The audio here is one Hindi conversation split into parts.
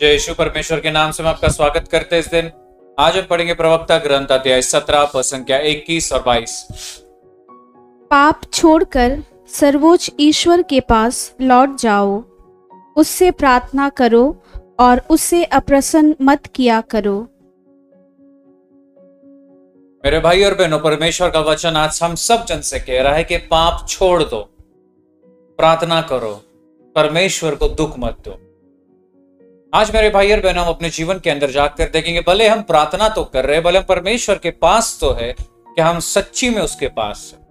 जय यीशु परमेश्वर के नाम से हम आपका स्वागत करते हैं इस दिन। आज हम पढ़ेंगे प्रवक्ता ग्रंथ अध्याय सत्रह संख्या इक्कीस और बाईस। पाप छोड़कर सर्वोच्च ईश्वर के पास लौट जाओ। उससे प्रार्थना करो और उससे अप्रसन्न मत किया करो। मेरे भाई और बहनों परमेश्वर का वचन आज हम सब जन से कह रहा है कि पाप छोड़ दो प्रार्थना करो परमेश्वर को दुख मत दो। आज मेरे भाई और बहनों हम अपने जीवन के अंदर जाकर देखेंगे, भले हम प्रार्थना तो कर रहे हैं, भले हम परमेश्वर के पास तो है, कि हम सच्ची में उसके पास है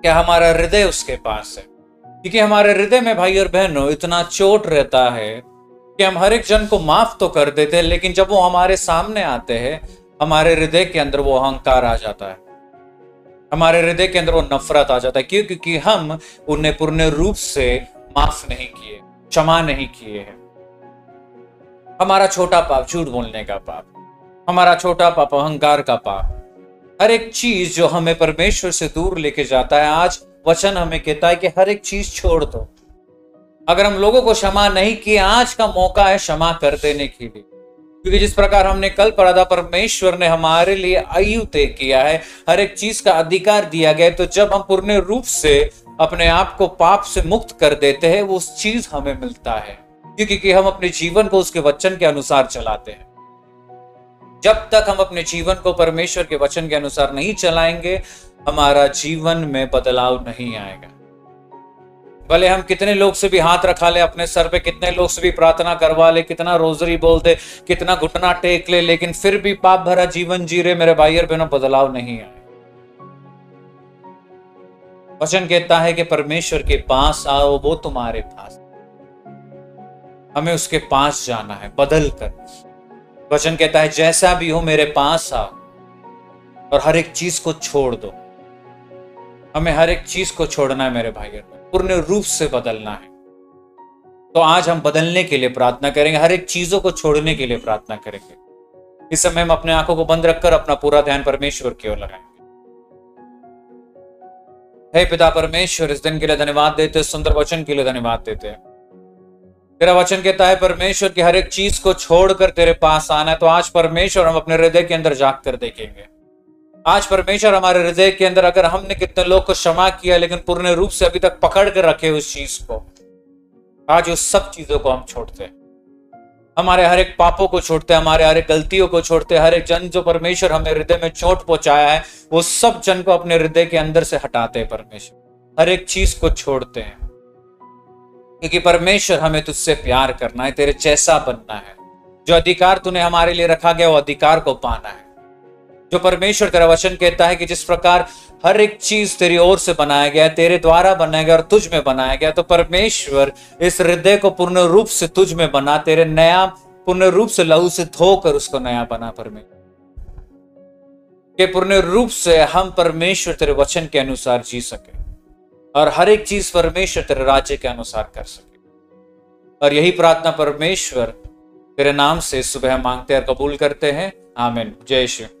क्या हमारा हृदय उसके पास है। क्योंकि हमारे हृदय में भाई और बहनों, इतना चोट रहता है कि हम हर एक जन को माफ़ तो कर देते हैं, लेकिन जब वो हमारे सामने आते हैं, हमारे हृदय के अंदर वो अहंकार आ जाता है। हमारे हृदय के अंदर वो नफरत आ जाता है, क्यों? क्योंकि हम उन्हें पूर्ण रूप से माफ़ नहीं किए, क्षमा नहीं किए हैं। हमारा छोटा पाप, झूठ बोलने का पाप, हमारा छोटा पाप, अहंकार का पाप। हर एक चीज़ जो हमें परमेश्वर से दूर लेके जाता है, आज वचन हमें कहता है कि हर एक चीज़ छोड़ दो। अगर हम लोगों को क्षमा नहीं किए, आज का मौका है क्षमा कर देने के लिए। क्योंकि जिस प्रकार हमने कल पढ़ा था, परमेश्वर ने हमारे लिए आयु तय किया है, हर एक चीज़ का अधिकार दिया गया तो जब हम पूर्ण रूप से अपने आप को पाप से मुक्त कर देते हैं, वो उस चीज़ हमें मिलता है। क्योंकि हम अपने जीवन को उसके वचन के अनुसार चलाते हैं। जब तक हम अपने जीवन को परमेश्वर के वचन के अनुसार नहीं चलाएँगे, हमारा जीवन में बदलाव नहीं आएगा। भले हम कितने लोग से भी हाथ रखा ले, अपने सर पे कितने लोग से भी प्रार्थना करवा ले, कितना रोजरी बोल दे, कितना घुटना टेक ले, लेकिन फिर भी पाप भरा जीवन जी रहे, मेरे भाई और बहनों बदलाव नहीं आए। वचन कहता है कि परमेश्वर के पास आओ, वो तुम्हारे पास। हमें उसके पास जाना है, बदल कर। वचन कहता है, जैसा भी हो मेरे पास आओ और हर एक चीज़ को छोड़ दो। हमें हर एक चीज़ को छोड़ना है मेरे भाई पूर्ण रूप से बदलना है। तो आज हम बदलने के लिए प्रार्थना करेंगे, हर एक चीज़ों को छोड़ने के लिए प्रार्थना करेंगे। इस समय हम अपने आँखों को बंद रखकर अपना पूरा ध्यान परमेश्वर की ओर लगाएँगे। हे पिता परमेश्वर, इस दिन के लिए धन्यवाद देते सुंदर वचन के लिए धन्यवाद देते हैं। तेरा वचन कहता है, परमेश्वर की हर एक चीज़ को छोड़कर तेरे पास आना है। तो आज परमेश्वर हम अपने हृदय के अंदर जाग कर देखेंगे। आज परमेश्वर हमारे हृदय के अंदर अगर हमने कितने लोग को क्षमा किया, लेकिन पूर्ण रूप से अभी तक पकड़ कर रखे उस चीज़ को, आज उस सब चीज़ों को हम छोड़ते हैं। हमारे हर एक पापों को छोड़ते हैं, हमारे हर एक गलतियों को छोड़ते हैं, हर एक जन जो परमेश्वर हमें हृदय में चोट पहुँचाया है, वो सब जन को अपने हृदय के अंदर से हटाते हैं परमेश्वर। हर एक चीज़ को छोड़ते हैं। क्योंकि परमेश्वर हमें तुझसे प्यार करना है, तेरे जैसा बनना है। जो अधिकार तूने हमारे लिए रखा गया, वो अधिकार को पाना है। जो परमेश्वर तेरा वचन कहता है कि जिस प्रकार हर एक चीज़ तेरी ओर से बनाया गया तेरे द्वारा बनाया गया और तुझ में बनाया गया तो परमेश्वर इस हृदय को पूर्ण रूप से तुझ में बना, तेरे नया पूर्ण रूप से लहू से धोकर उसको नया बना परमेश्वर। के पूर्ण रूप से हम परमेश्वर तेरे वचन के अनुसार जी सके। और हर एक चीज़ परमेश्वर तेरे राज्य के अनुसार कर सके। और यही प्रार्थना परमेश्वर तेरे नाम से सुबह मांगते और कबूल करते हैं। आमिन। जय श्री